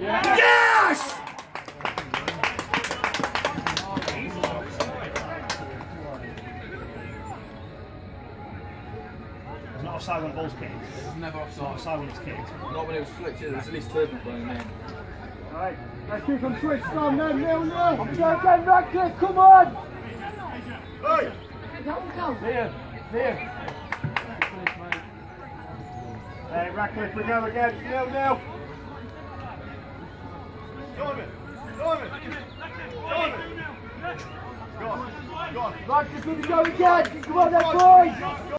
Yes! It's not offside when the ball's kicked. It's never It's not offside. offside when it's kicked. Not when it was flicked in, there's at least two of them going in. Right, let's keep them switched on then, nil nil. Go again, Radcliffe, come on! Hey! Here, here. Hey, Radcliffe, we go again, nil nil. On. Radcliffe, we go again. Come on boys.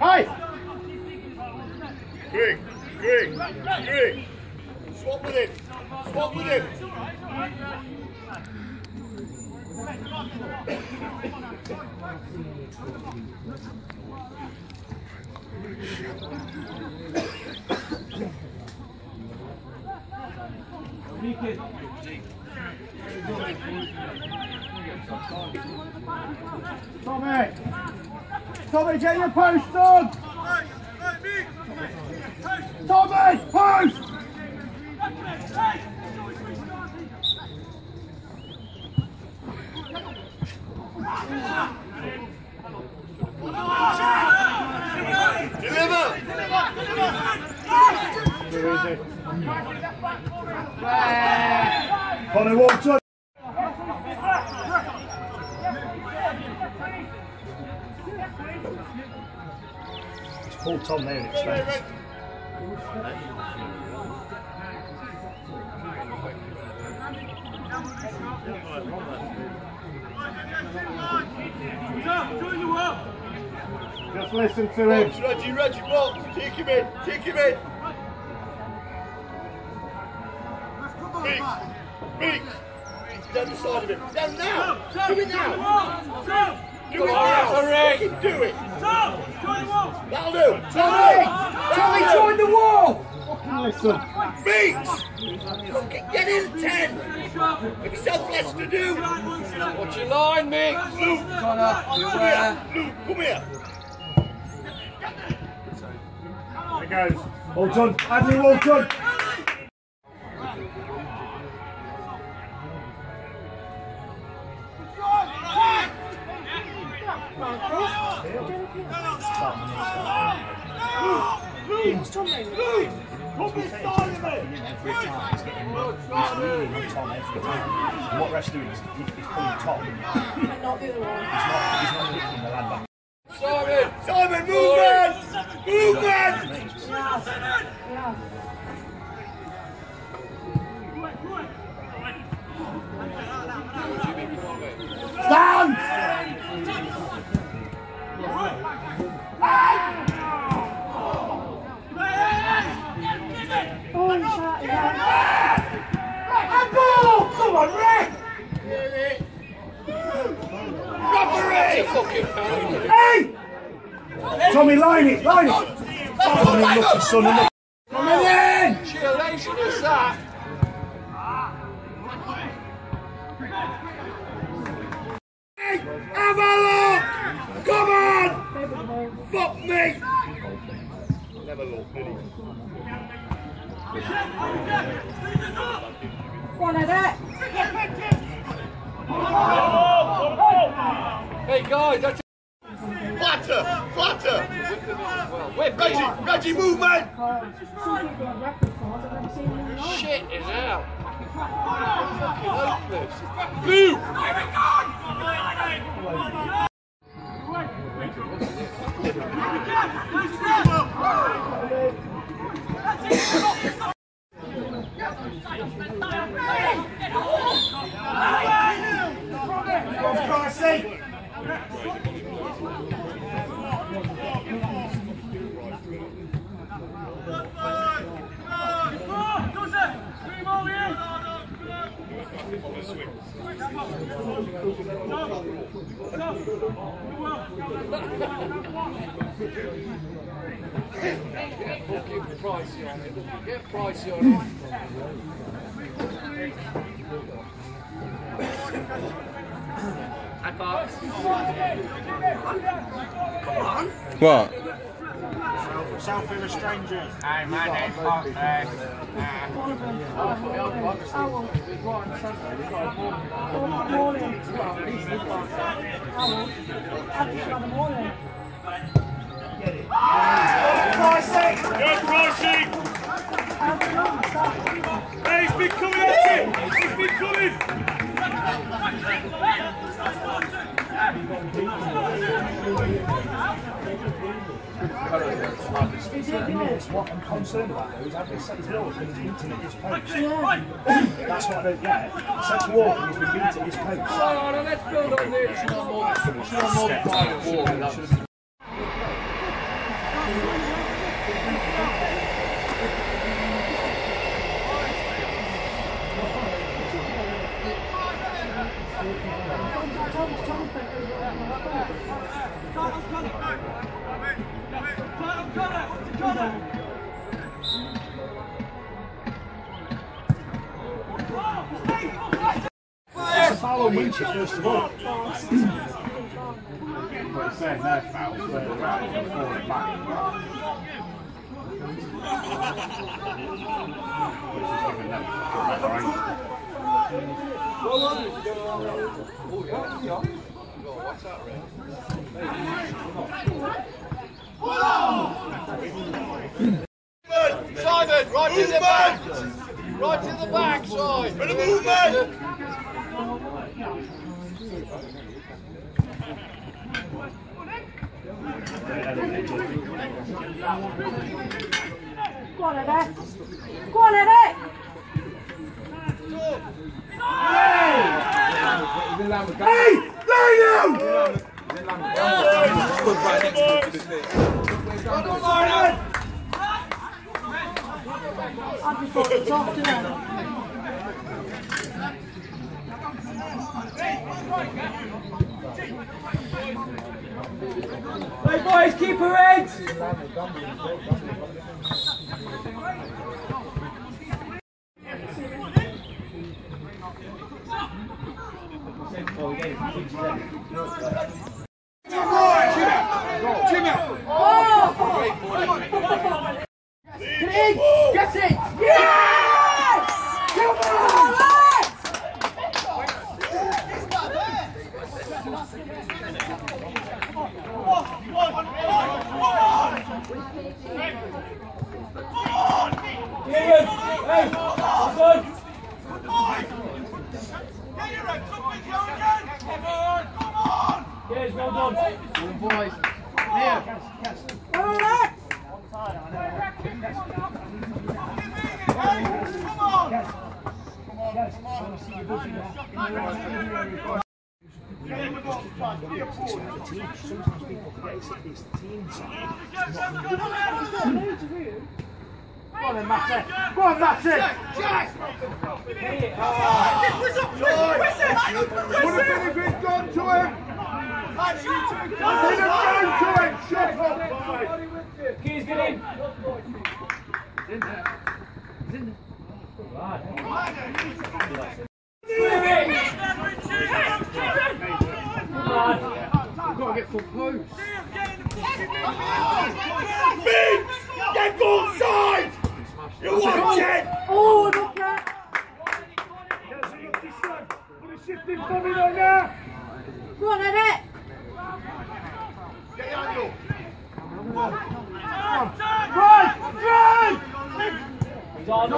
Hey! Quick, quick, quick! Swap with him! Swap with him! Tommy! Tommy, get your post on! Tommy, Just listen to him. Box, Reggie, Reggie, box! Take him in, take him in! Beaks! Beaks! Down the side of him. Down now! Do it now! Do it now! Fucking Do it! That'll do! Tommy! Tommy, join the wall! Fucking listen. Beaks! Get in ten! Have yourself less to do! Watch your line, Mick! Luke! Connor, Come beware. here! Luke, come here! There it goes. Walton, Adley Walton. Every time he's getting he's leaning on Tom every time. And what ref's doing is he- he's pulling Tom. He's Not the other one. not he's not kicking the lad back. Simon! Simon, movement! Movement! Yeah. Stand! Oh, he's shot again. Handball! Come on, Rick! Referee! Fucking penalty. Hey! Tommy, line it, line it! Oh Tommy, lucky son Hey guys, that's Flatter! Flatter! Reggie! Reggie, move, man! Shit is out! Fucking hopeless! Blue! For God's sake! pricey on it. Get pricey on it. I thought. Come on. What? Selfie with strangers. Hi, my name's Mark. Morning. Owl. I've just had a morning. Good pricing! Hey, he's been coming at it! He's been coming! What I'm concerned about though is they set his laws when he's beating at his post. That's what I don't get. Sets walk and he's been beating at his post. Oh, no, let's build on this. She's on more than she's more than walk. A Winchester first of all. but it's saying their foul, so around and forward back right in the back. Right in the back, Simon. Bit of movement! Go on, Eddie. Go on, Eddie. Hey! Lay down! I just thought it's off today. Hey, boys, keep her heads. Get it! Yes! Come on, Alex! Boys, here. Go on, Alex! Sometimes people. Go on then, Matty. Go on, Matty. Would have been if he'd gone to him. He'd have gone to him. Shut up, boy. Keys, get in. We've got to get full post. Big! Get goal side! You watch it! Oh, look at Put a shifting coming on now! Go on, Eddie! Right! Right! He's on, he's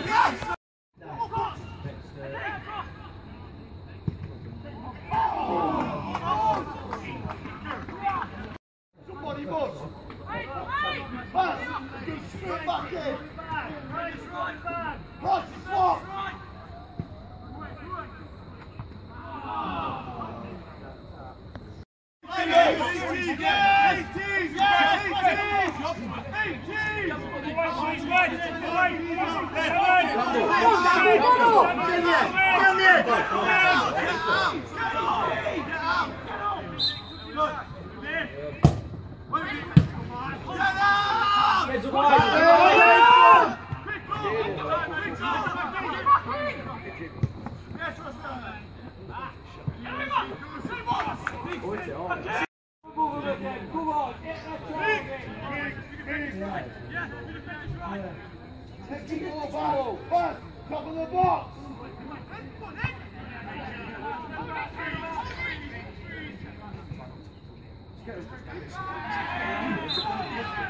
He's on. Everybody! The box.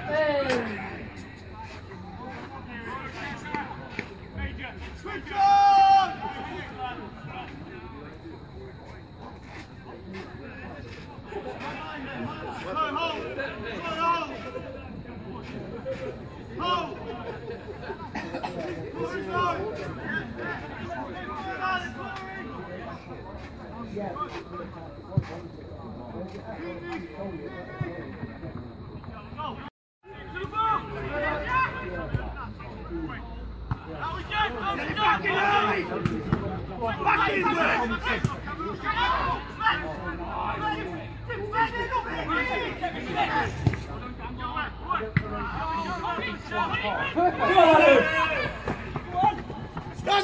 Hey. Switch on! Stand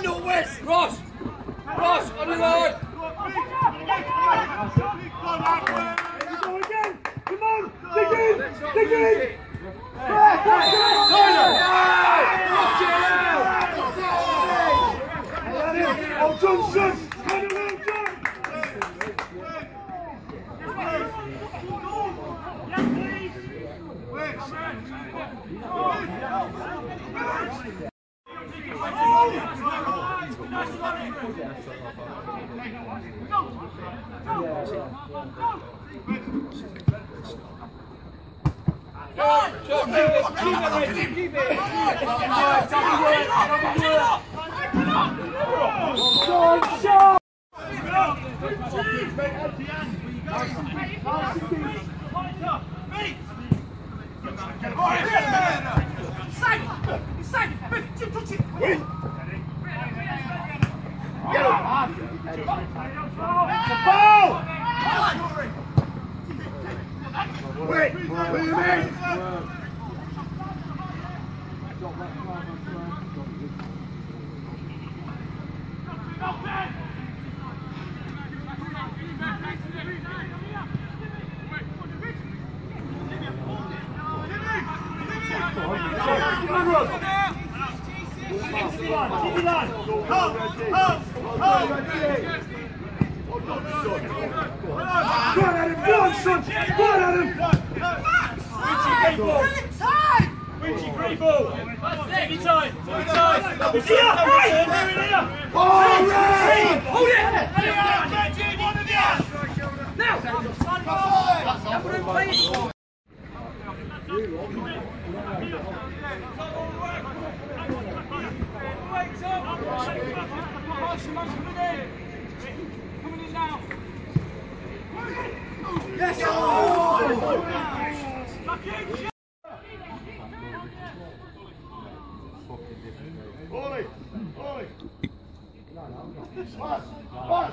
up, West! Ross! Ross, on the line! Go again! Come on! Dig in! Dig in! Oh, Johnson! Kind of well done! Foul! Wait! What do you mean? Go on, Adam! Go on, son! Go on, Adam! Ball. Take your time. Take your time. It's here! Hey! All right! Hold it. Ollie! Ollie! Pass! Pass!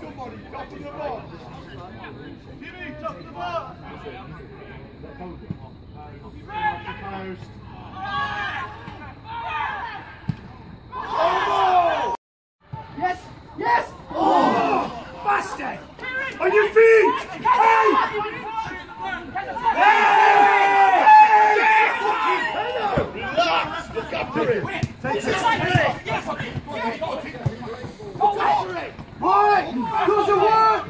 Somebody, top of the box! Jimmy, top of the box! Yes! Yes! Bastard! On your feet! Hey! Relax! Look after him! Right! Goes to work!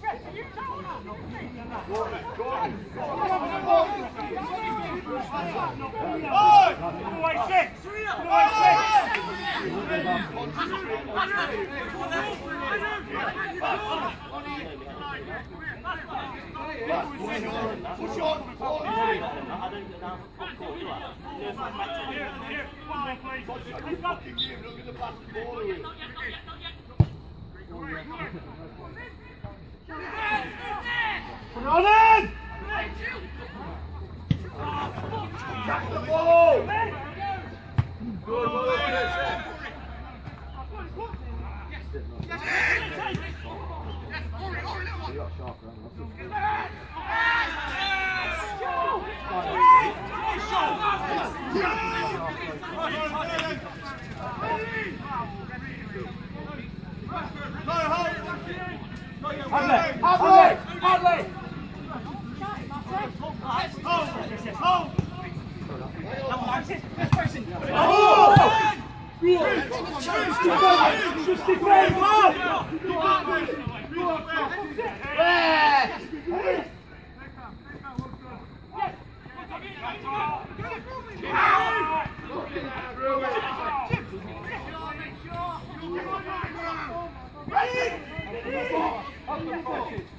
Put it on Ronan! Attack the ball! Good ball, Chris. No, hold it! Hadley! Hadley! Hadley! Just defend! Fucking